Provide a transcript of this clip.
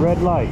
red light.